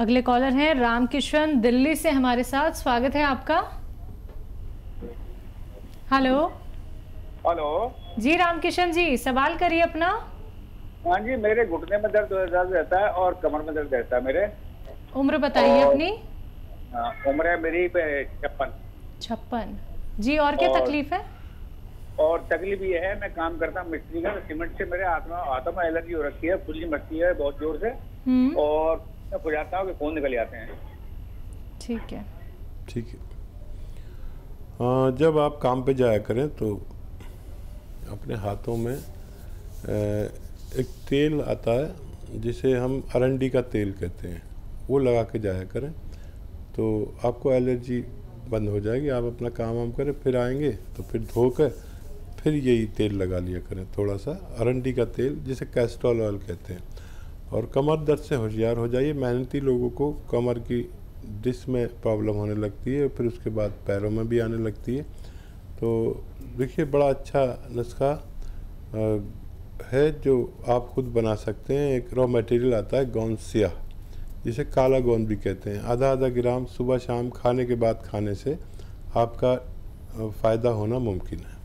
अगले कॉलर हैं रामकिशन दिल्ली से हमारे साथ। स्वागत है आपका। हेलो हेलो जी रामकिशन जी सवाल करिए अपना। हाँ जी मेरे घुटने में दर्द रहता है और कमर में दर्द रहता है मेरे। उम्र बताइए अपनी। हाँ, उम्र है मेरी छप्पन। छप्पन। जी और क्या तकलीफ़ है? और तकलीफ़ ये है मैं काम करता हूँ मिस्त्री का सीमेंट से मेरे हाथ में हाथों में एलर्जी हो रखी है खुजली मचती है बहुत ज़ोर से। हम्म। और खुजाता हूँ कि खून निकल जाते हैं। ठीक है। ठीक है। हाँ, जब आप काम पे जाया करें तो अपने हाथों में एक तेल आता है जिसे हम अरंडी का तेल कहते हैं। वो लगा के जाया करें तो आपको एलर्जी बंद हो जाएगी। आप अपना काम वाम करें फिर आएँगे तो फिर धोकर फिर यही तेल लगा लिया करें। थोड़ा सा अरंडी का तेल जिसे कैस्ट्रॉल ऑयल कहते हैं। और कमर दर्द से होशियार हो जाइए। मेहनती लोगों को कमर की डिस्क में प्रॉब्लम होने लगती है, फिर उसके बाद पैरों में भी आने लगती है। तो देखिए, बड़ा अच्छा नुस्खा है जो आप खुद बना सकते हैं। एक रॉ मटेरियल आता है गोंद सियाह जिसे काला गोंद भी कहते हैं। आधा आधा ग्राम सुबह शाम खाने के बाद खाने से आपका फ़ायदा होना मुमकिन है।